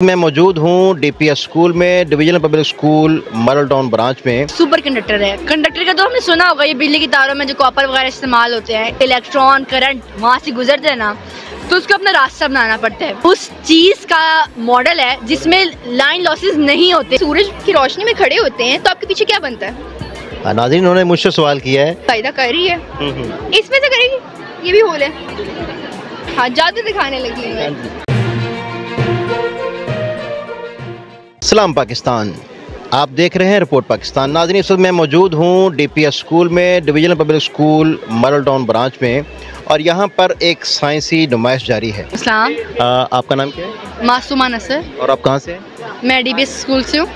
मैं मौजूद हूँ डीपीएस स्कूल में divisional public school model town branch में। सुपर कंडक्टर है। कंडक्टर का तो हमने सुना होगा ये बिजली की तारों में जो कॉपर वगैरह इस्तेमाल होते हैं इलेक्ट्रॉन करंट वहाँ से गुजरते हैं ना तो उसको अपना रास्ता बनाना पड़ता है। उस चीज़ का मॉडल है जिसमें लाइन लॉसेस नहीं होते। सूरज की रोशनी में खड़े होते हैं तो आपके पीछे क्या बनता है? हाँ, नाज़रीन उन्होंने मुझसे सवाल किया है। फ़ायदा कर रही है। हम्म, इसमें से करेगी? ये भी होल है। हाँ जादू दिखाने लगी सलाम पाकिस्तान। आप देख रहे हैं रिपोर्ट पाकिस्तान। नाज़रीन इस वक्त मैं मौजूद हूँ डीपीएस स्कूल में divisional public school model town branch में और यहाँ पर एक साइंसी नुमाइश जारी है। इस्लाम आ, आपका नाम क्या है? मासूमा नसर। और आप कहाँ से मैं डीबीएस स्कूल से हूँ।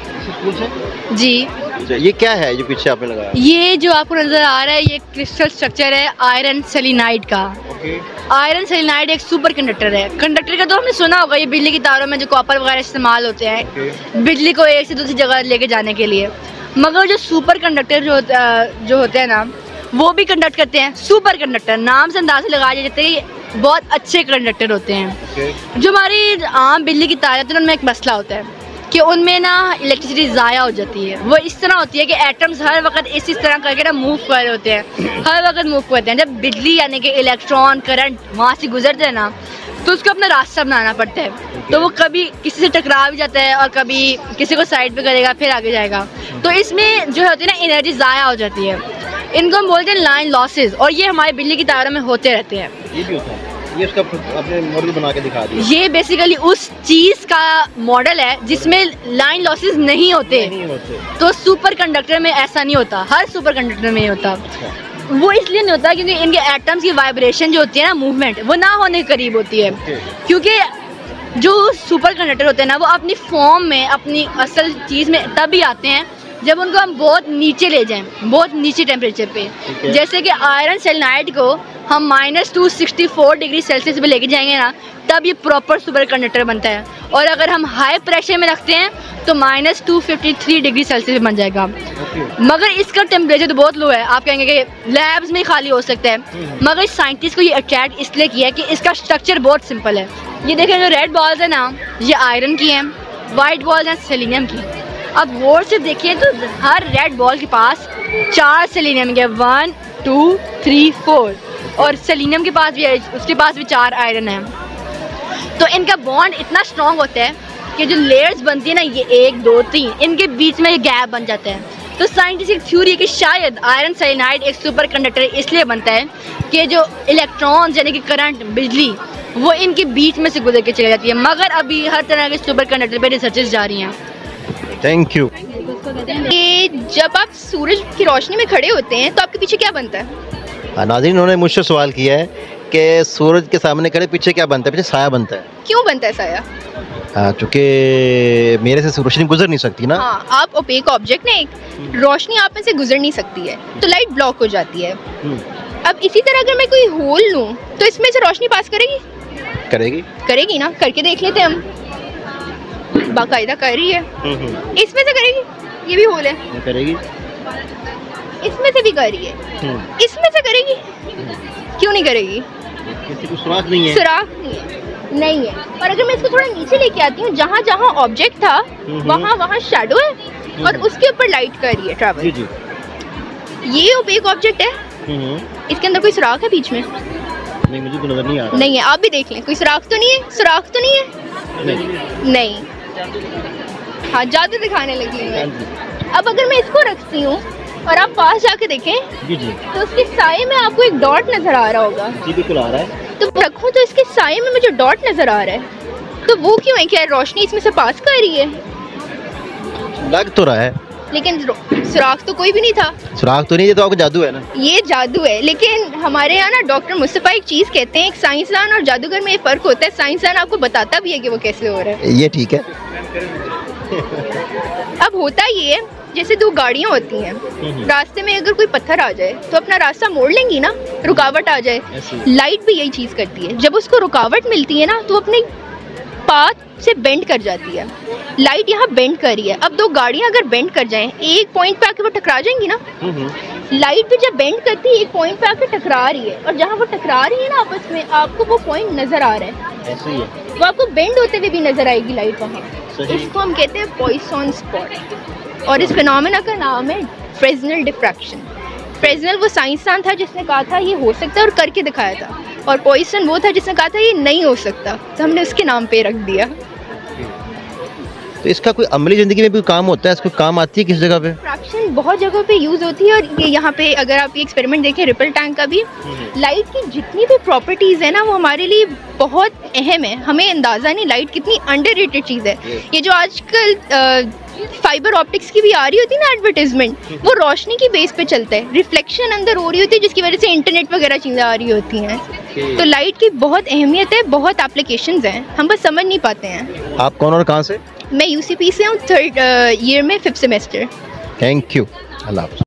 जी। अच्छा, ये क्या है जो पीछे आपने लगाया? ये जो आपको नज़र आ रहा है ये क्रिस्टल स्ट्रक्चर है आयरन सेलिनाइड का। आयरन सेलिनाइड एक सुपर कंडक्टर है। कंडक्टर का तो हमने सुना होगा ये बिजली की तारों में जो कॉपर वगैरह इस्तेमाल होते हैं बिजली को एक से दूसरी जगह लेके जाने के लिए। मगर जो सुपर कंडक्टर जो जो होते हैं ना वो भी कंडक्ट करते हैं सुपर कंडक्टर नाम से अंदाजे लगाए जाते हैं बहुत अच्छे कंडक्टर होते हैं। जो हमारी आम बिजली की तारें होती हैं उनमें एक मसला होता है। कि उनमें ना इलेक्ट्रिसिटी ज़ाया हो जाती है। वो इस तरह होती है कि एटम्स हर वक्त इस इस तरह करके ना मूव कर रहे होते हैं। हर वक्त मूव करते हैं। जब बिजली यानी कि इलेक्ट्रॉन करंट वहाँ से गुजरते हैं ना तो उसको अपना रास्ता बनाना पड़ता है। तो वो कभी किसी से टकरा भी जाता है और कभी किसी को साइड पे करेगा, फिर आगे जाएगा। तो इसमें जो होती है ना एनर्जी ज़ाया हो जाती है। इनको हम बोलते हैं लाइन लॉसेज और ये हमारे बिजली की तारों में होते रहते है। ये उसका अपने मॉडल बना के दिखा दिया। ये बेसिकली उस चीज़ का मॉडल है जिसमें लाइन लॉसेस नहीं होते। नहीं होते। तो सुपर कंडक्टर में ऐसा नहीं होता। हर सुपर कंडक्टर में होता। वो इसलिए नहीं होता क्योंकि इनके एटम्स की वाइब्रेशन जो होती है ना मूवमेंट वो ना होने के करीब होती है। क्योंकि जो सुपर कंडक्टर होते हैं ना वो अपनी फॉर्म में अपनी असल चीज़ में तभी आते हैं जब उनको हम बहुत नीचे ले जाएँ बहुत नीचे टेम्परेचर पे। जैसे कि आयरन सेलनाइट को हम minus two sixty four degree Celsius पे लेके जाएँगे ना तब ये प्रॉपर सुपर कंडक्टर बनता है। और अगर हम हाई प्रेशर में रखते हैं तो minus two fifty three degree Celsius बन जाएगा। मगर इसका टेम्परेचर तो बहुत लो है। आप कहेंगे कि लैब्स में खाली हो सकता है। मगर साइंटिस्ट को ये अट्रैक्ट इसलिए किया है कि इसका स्ट्रक्चर बहुत सिंपल है। ये देखें जो रेड बॉल्स है ना ये आयरन की हैं वाइट बॉल्स हैं सेलिनियम की। अब गौर से देखिए तो हर रेड बॉल के पास चार सेलिनियम के वन टू थ्री फोर और सेलिनियम के पास भी उसके पास भी चार आयरन है। तो इनका बॉन्ड इतना स्ट्रॉन्ग होता है कि जो लेयर्स बनती है ना, ये एक, दो, तीन, इनके बीच में ये गैप बन जाता है। तो साइंटिफिक थ्योरी है कि शायद आयरन साइनाइड एक सुपर कंडक्टर इसलिए बनता है कि जो इलेक्ट्रॉन्स यानी कि करंट बिजली, वो इनके बीच में से गुजर के चली जाती है। मगर अभी हर तरह के सुपर कंडक्टर पे रिसर्चेस जारी हैं। थैंक यू ये जब आप सूरज की रोशनी में खड़े होते हैं तो आपके पीछे क्या बनता है? हाँ, नाज़रीन उन्होंने मुझसे सवाल किया है कि सूरज के सामने खड़े पीछे क्या बनता है? पीछे साया बनता है। क्यों बनता है साया? हाँ, चूँकि मेरे से रोशनी गुजर नहीं सकती ना। हाँ आप ओपेक ऑब्जेक्ट ना एक रोशनी आप में से गुजर नहीं सकती है तो लाइट ब्लॉक हो जाती है। हम्म, अब इसी तरह अगर मैं कोई होल लूँ तो इसमें से रोशनी पास करेगी? करेगी। करेगी ना? करके देख लेते हैं हम। बाकायदा कर रही है। हम्म, हम्म, इसमें से करेगी? ये भी होल है। करेगी? इसमें से भी कर रही है। हम्म, इसमें से करेगी? क्यों नहीं करेगी? किसी को सुराख नहीं है। सुराख नहीं है। नहीं है। और अगर मैं इसको थोड़ा नीचे लेके आती हूँ जहाँ जहाँ ऑब्जेक्ट था। वहाँ वहाँ शेडो है और उसके ऊपर लाइट कर रही है ट्रैवल ये ओपेक ऑब्जेक्ट है। इसके अंदर कोई सुराख है बीच में? नहीं मुझे तो नज़र नहीं आ रहा। नहीं है। आप भी देख लें। कोई सुराख तो नहीं है? सुराख तो नहीं है? नहीं। नहीं। हाँ जादू दिखाने लगी हूँ मैं। अब अगर मैं इसको रखती हूँ और आप पास जाके देखें जी जी। तो उसके साए में आपको एक डॉट नज़र आ रहा होगा। जी बिल्कुल आ रहा है। तो रखूँ तो इसके साए में मुझे डॉट नज़र आ रहा है। तो वो क्यों है क्या रोशनी इसमें से पास कर रही है? लग तो रहा है। लेकिन सुराख तो कोई भी नहीं था। सुराख तो नहीं ये तो आपको जादू है ना। ये जादू है लेकिन हमारे यहाँ ना डॉक्टर मुस्तफ़ा एक चीज़ कहते हैं एक साइंसदान और जादूगर में ये फ़र्क होता है। साइंसदान आपको बताता भी है कि वो कैसे हो रहा है। ये ठीक है। अब होता ये है जैसे दो गाड़ियाँ होती हैं। रास्ते में अगर कोई पत्थर आ जाए तो अपना रास्ता मोड़ लेंगी ना रुकावट आ जाए। लाइट भी यही चीज़ करती है। जब उसको रुकावट मिलती है ना तो अपने पाथ से बेंड कर जाती है। लाइट यहाँ बेंड कर रही है। अब दो गाड़ियाँ अगर बेंड कर जाएँ एक पॉइंट पे आके वो टकरा जाएँगी ना? हम्म, लाइट भी जब बेंड करती है एक पॉइंट पे आकर टकरा रही है। और जहाँ वो टकरा रही है ना आपस में आपको वो पॉइंट नज़र आ रहा है। ऐसे ही है। वो आपको बेंड होते हुए भी नज़र आएगी लाइट वहाँ। इसको हम कहते हैं पॉइसॉन स्पॉट और इस फिनोमेना का नाम है फ्रेजनल डिफ्रैक्शन फ्रेजनल वो साइंसदान था जिसने कहा था ये हो सकता है और करके दिखाया था। और पॉइसन वो था जिसने कहा था ये नहीं हो सकता। तो हमने उसके नाम पे रख दिया। तो इसका कोई अमली ज़िंदगी में भी काम होता है? इसको काम आती है किस जगह पे? फ्रैक्शन बहुत जगहों पे यूज़ होती है और ये यहाँ पे अगर आप ये एक्सपेरिमेंट देखें रिपल टैंक का भी लाइट की जितनी भी प्रॉपर्टीज़ है ना वो हमारे लिए बहुत अहम है। हमें अंदाज़ा नहीं लाइट कितनी अंडर चीज़ है। ये जो आजकल फाइबर ऑप्टिक्स की भी आ रही होती है ना एडवर्टीजमेंट वो रोशनी की बेस पे चलता है। रिफ्लेक्शन अंदर हो रही होती है जिसकी वजह से इंटरनेट वगैरह चीज़ें आ रही होती हैं। तो लाइट की बहुत अहमियत है बहुत एप्लीकेशन हैं। हम बस समझ नहीं पाते हैं। आप कौन और कहाँ से? मैं यूसीपी से हूँ थर्ड ईयर में fifth semester thank you Allah